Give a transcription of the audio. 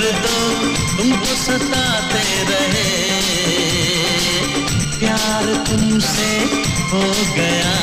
दो तुमको सताते रहे। प्यार तुमसे हो गया।